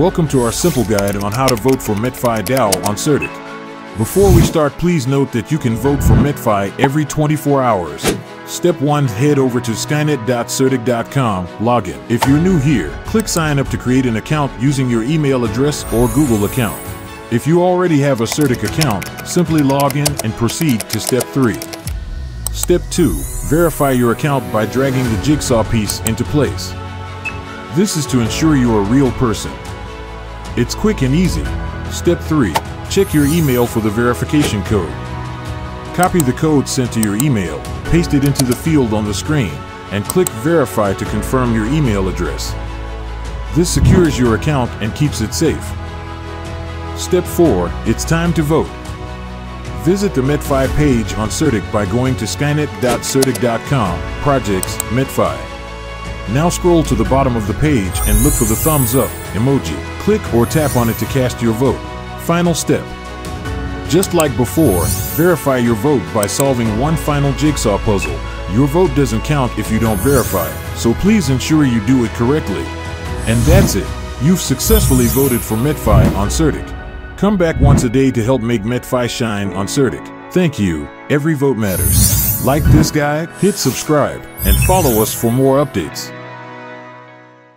Welcome to our simple guide on how to vote for MetFi DAO on CertiK. Before we start, please note that you can vote for MetFi every 24 hours. Step 1 Head over to skynet.certik.com, login. If you're new here, click sign up to create an account using your email address or Google account. If you already have a CertiK account, simply log in and proceed to step 3. Step 2 Verify your account by dragging the jigsaw piece into place. This is to ensure you're a real person. It's quick and easy. Step 3 Check your email for the verification code. Copy the code sent to your email, paste it into the field on the screen, and click Verify to confirm your email address. This secures your account and keeps it safe. Step 4 It's time to vote. Visit the MetFi page on CertiK by going to skynet.certik.com, Projects, MetFi. Now scroll to the bottom of the page and look for the thumbs up emoji. Click or tap on it to cast your vote. Final step. Just like before, verify your vote by solving one final jigsaw puzzle. Your vote doesn't count if you don't verify, so please ensure you do it correctly. And that's it. You've successfully voted for MetFi on CertiK. Come back once a day to help make MetFi shine on CertiK. Thank you. Every vote matters. Like this guy, hit subscribe, and follow us for more updates.